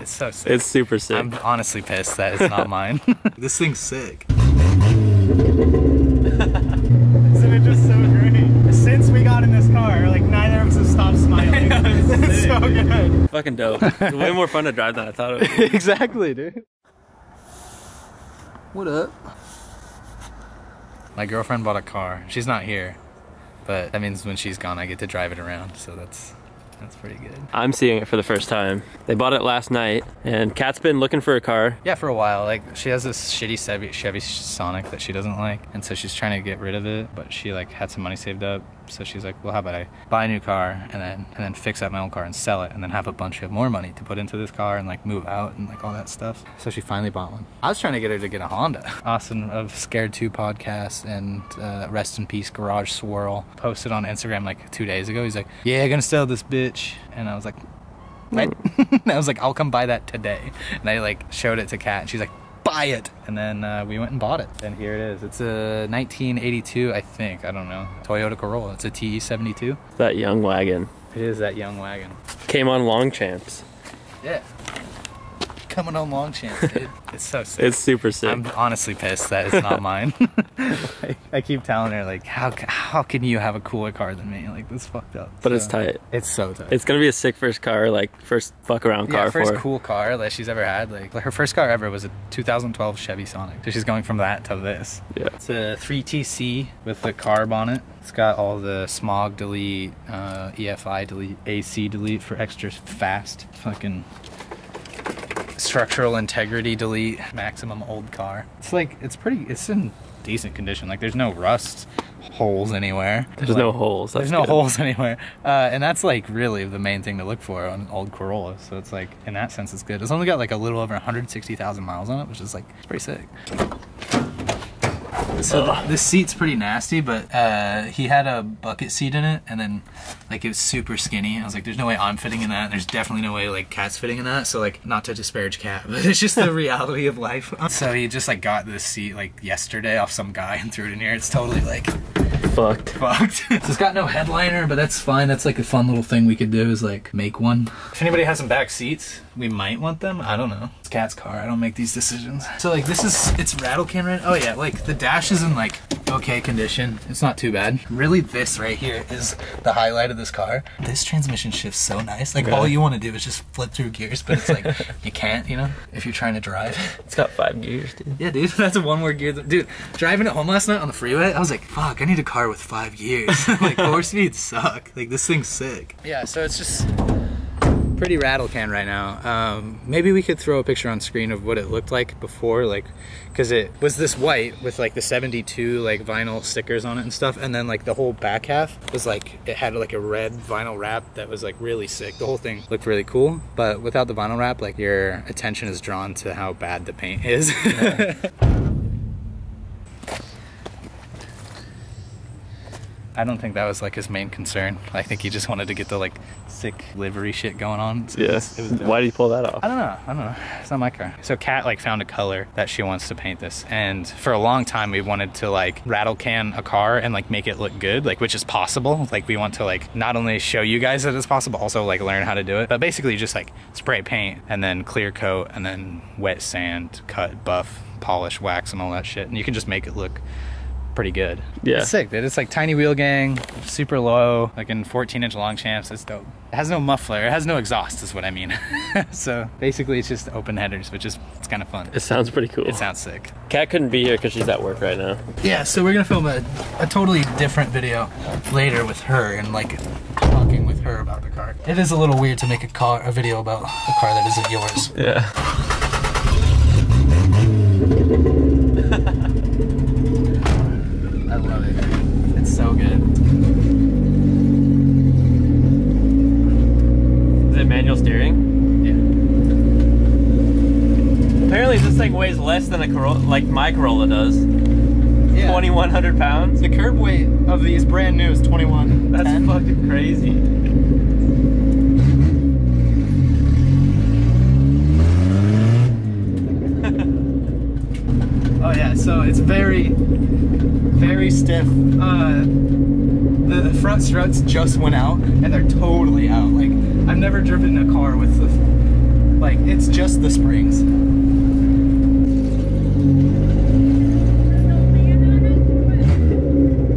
It's so sick. It's super sick. I'm honestly pissed that it's not mine. this thing's sick. So it's just so great. Since we got in this car, like neither of us have stopped smiling. it's so good. fucking dope. It's way more fun to drive than I thought it would. be. exactly, dude. What up? My girlfriend bought a car. She's not here, but that means when she's gone, I get to drive it around. So that's that's pretty good. I'm seeing it for the first time. They bought it last night, and Kat's been looking for a car. Yeah, for a while. Like she has this shitty Chevy, Chevy Sonic that she doesn't like, and so she's trying to get rid of it. But she like had some money saved up, so she's like, "Well, how about I buy a new car and then and then fix up my old car and sell it, and then have a bunch of more money to put into this car and like move out and like all that stuff." So she finally bought one. I was trying to get her to get a Honda. Austin of Scared Two podcast and uh, Rest in Peace Garage Swirl posted on Instagram like two days ago. He's like, "Yeah, gonna sell this bitch," and I was like. What? I was like, I'll come buy that today. And I like showed it to Kat, and she's like, buy it. And then uh, we went and bought it. And here it is. It's a 1982, I think. I don't know. Toyota Corolla. It's a TE72. That young wagon It is that young wagon. came on Longchamps. Yeah. Coming on Longchamps, dude. It's so sick. It's super sick. I'm honestly pissed that it's not mine. I, I keep telling her like, how how can you have a cooler car than me? Like this fucked up. but it's tight. It's so tight. It's gonna be a sick first car, like first fuck around car yeah, first for cool car that she's ever had. Like, like her first car ever was a 2012 Chevy Sonic. So she's going from that to this. Yeah. It's a 3TC with the carb on it. It's got all the smog delete, uh, EFI delete, AC delete for extra fast. Fucking structural integrity delete, maximum old car. It's like it's pretty. It's in decent condition. Like there's no rust holes anywhere. There's Like, no holes. there's no good. holes anywhere, uh, and that's like really the main thing to look for on an old Corolla. So it's like in that sense, it's good. It's only got like a little over 160,000 miles on it, which is like it's pretty sick. So th- this seat's pretty nasty, but uh, he had a bucket seat in it, and then like it was super skinny. I was like, "There's no way I'm fitting in that." And there's definitely no way like Kat's fitting in that. So like, not to disparage Kat, but it's just the reality of life. So he just like got this seat like yesterday off some guy and threw it in here. It's totally like Fucked. fucked. so it's got no headliner, but that's fine. That's like a fun little thing we could do is like make one. If anybody has some back seats, we might want them. I don't know. It's Kat's car. I don't make these decisions. So like this is it's rattle can right. Oh yeah, like the dash is in like okay condition. It's not too bad. Really, this right here is the highlight of this car. This transmission shifts so nice. Like all you want to do is just flip through gears, but it's like you can't. You know, if you're trying to drive. It's got five gears, dude. Yeah, dude, that's a one more gear. Dude, driving it home last night on the freeway, I was like, fuck, I need a car with five gears. like, four speeds suck. Like, this thing's sick. Yeah, so it's just pretty rattle can right now. Um, maybe we could throw a picture on screen of what it looked like before, like, because it was this white with like the 72 like vinyl stickers on it and stuff, and then like the whole back half was like it had like a red vinyl wrap that was like really sick. The whole thing looked really cool, but without the vinyl wrap, like your attention is drawn to how bad the paint is. I don't think that was like his main concern. I think he just wanted to get the like sick livery shit going on. So it Yeah. was- it was. Why did you pull that off? I don't know. I don't know. It's not my car. So Kat like found a color that she wants to paint this, and for a long time we wanted to like rattle can a car and like make it look good, like which is possible. Like we want to like not only show you guys that it's possible, also like learn how to do it. But basically just like spray paint and then clear coat and then wet sand, cut, buff, polish, wax, and all that shit, and you can just make it look pretty good. Yeah. It's sick, dude. It's like tiny wheel gang, super low, like in 14 inch Longchamps. It's dope. It has no muffler. It has no exhaust, is what I mean. so basically, it's just open headers, which is it's kind of fun. It sounds pretty cool. It sounds sick. Kat couldn't be here because she's at work right now. Yeah, so we're gonna film a, a totally different video later with her and like talking with her about the car. It is a little weird to make a car a video about a car that isn't yours. Yeah. I love it. It's so good. Is it manual steering? Yeah. Apparently this thing weighs less than a Corolla, like my Corolla does. Yeah. 2,100 pounds. The curb weight of these brand new is 21. That's 10. fucking crazy. Oh yeah, so it's very, very stiff. Uh, the, the front struts just went out, and they're totally out. Like I've never driven a car with the Like it's just the springs.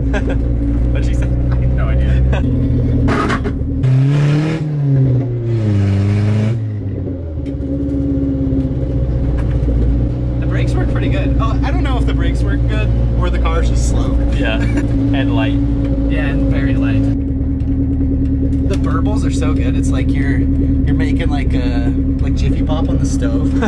What'd she say? I have no idea. the brakes work pretty good. Oh, I don't know if the brakes work good or the car's just slow. Yeah. and light. Yeah, and very light. The burbles are so good. It's like you're you're making like a like Jiffy Pop on the stove.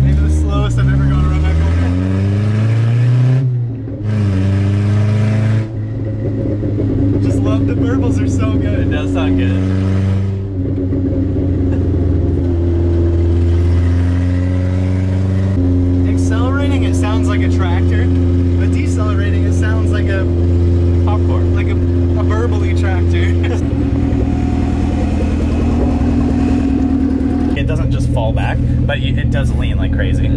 Maybe the slowest I've ever gone around my corner. Just love the burbles are so sound good. Accelerating, it sounds like a tractor, but decelerating, it sounds like a Popcorn. like a, a burbly tractor. It doesn't just fall back, but it does lean like crazy.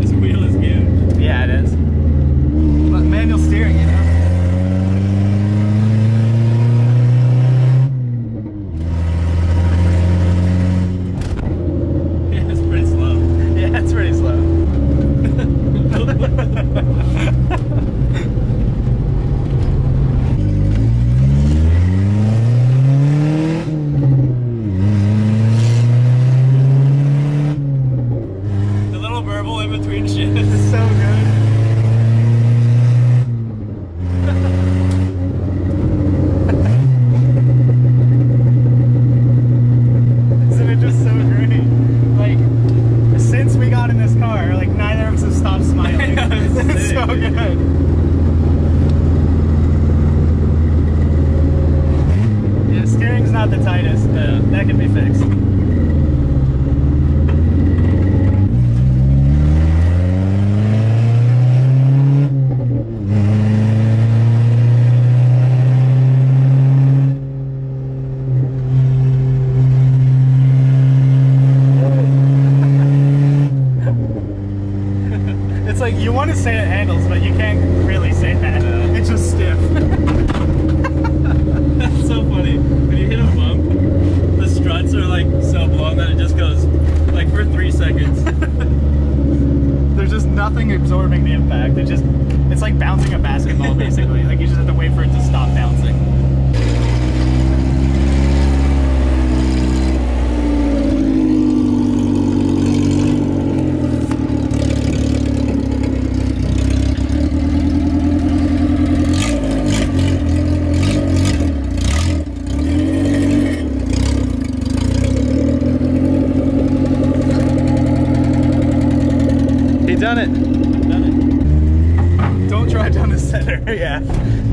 This wheel is huge. Yeah, it is. but manual steering, you know. Yeah, it's pretty slow. Yeah, it's pretty slow. The little burble in between shit. It's so good. Isn't it just so great? Like, since we got in this car, like neither of us have stopped smiling. it's sick. so good. Yeah, steering's not the tightest. Uh, that can be fixed. It's like you want to say it handles, but you can't really say that. It's just stiff. That's so funny. When you hit a bump, the struts are like so blown that it just goes like for three seconds. There's just nothing absorbing the impact. It just it's like bouncing a basketball basically. like you just have to wait for it to stop bouncing. He done it. Don't drive down the center. yeah.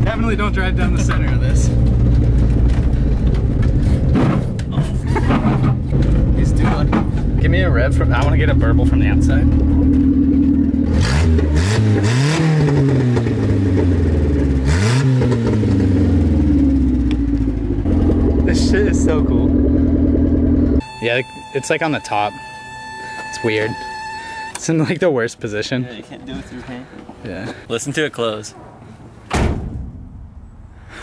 Definitely don't drive down the center of this. He's doing. Give me a rev from. I want to get a burble from the outside. This shit is so cool. Yeah, it's like on the top. It's weird. It's in like the worst position. Yeah, you can't do it through hand. Yeah. Listen to it close.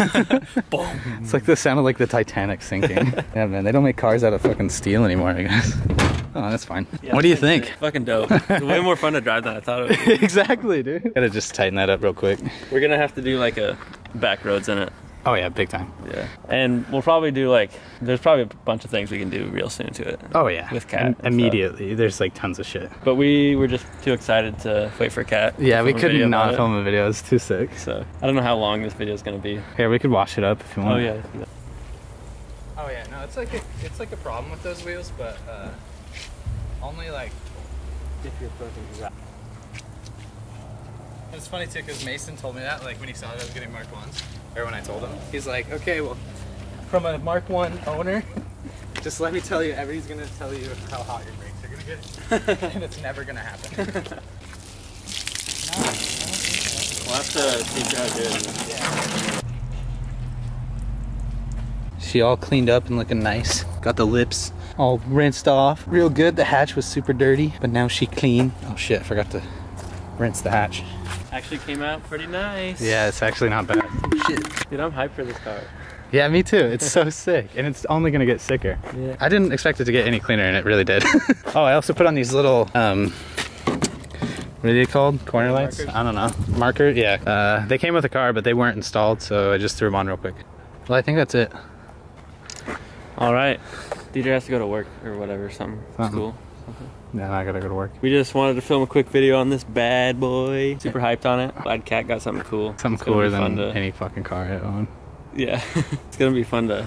It's like the sound of like the Titanic sinking. yeah, man, they don't make cars out of fucking steel anymore, I guess. Oh, that's fine. what do you think? Fucking dope. It's way more fun to drive than I thought it would be. exactly, dude. Gotta just tighten that up real quick. We're gonna have to do like a back roads in it. Oh yeah, big time. Yeah. And we'll probably do like there's probably a bunch of things we can do real soon to it. Oh yeah. With Kat Im- and stuff. immediately. There's like tons of shit. But we were just too excited to wait for Kat. Yeah, we film a video could about not film a video. It's too sick. So I don't know how long this video is gonna be. Here, we could wash it up if you want. Oh want. yeah. Oh yeah, no, it's like a, it's like a problem with those wheels, but uh, only like. If you're fucking It's funny too because Mason told me that like when he saw that I was getting marked ones, or when I told him, he's like, okay, well, from a Mark One owner. Just let me tell you, everybody's gonna tell you how hot your brakes are gonna get, and it's never gonna happen. We'll have to teach you how to do it. She all cleaned up and looking nice. Got the lips all rinsed off. Real good. The hatch was super dirty, but now she clean. Oh shit, I forgot to rinse the hatch. Actually came out pretty nice. Yeah, it's actually not bad. Shit. Dude, I'm hyped for this car. Yeah, me too. It's so sick, and it's only gonna get sicker. Yeah. I didn't expect it to get any cleaner, and it really did. oh, I also put on these little, um, what are they called? Corner lights? Markers? I don't know. Marker? Yeah. Uh, they came with the car, but they weren't installed, so I just threw them on real quick. Well, I think that's it. All right. Dieter has to go to work or whatever, something. Something. School. Now I gotta go to work. We just wanted to film a quick video on this bad boy. Super hyped on it. Glad Kat got something cool. Something It's cooler than to- any fucking car I own. Yeah. it's gonna be fun to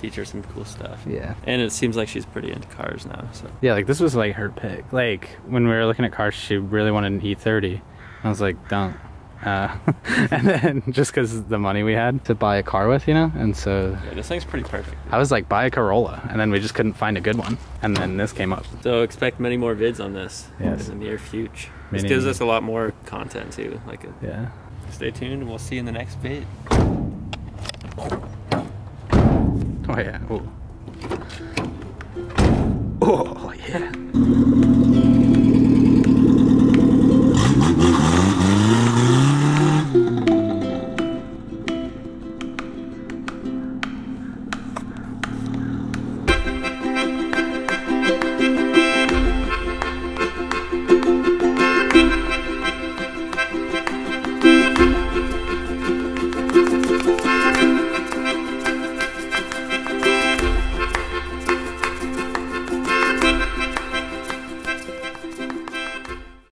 teach her some cool stuff. Yeah. And it seems like she's pretty into cars now. So Yeah, like this was like her pick. Like when we were looking at cars, she really wanted an E30. I was like, don't. Uh, and then just because the money we had to buy a car with, you know, and so yeah, this thing's pretty perfect. I was like, buy a Corolla, and then we just couldn't find a good one, and then this came up. So expect many more vids on this Yes. in the near future. This gives us a lot more content too. Like, a, Yeah. stay tuned, and we'll see you in the next vid. Oh yeah. Ooh. Oh yeah.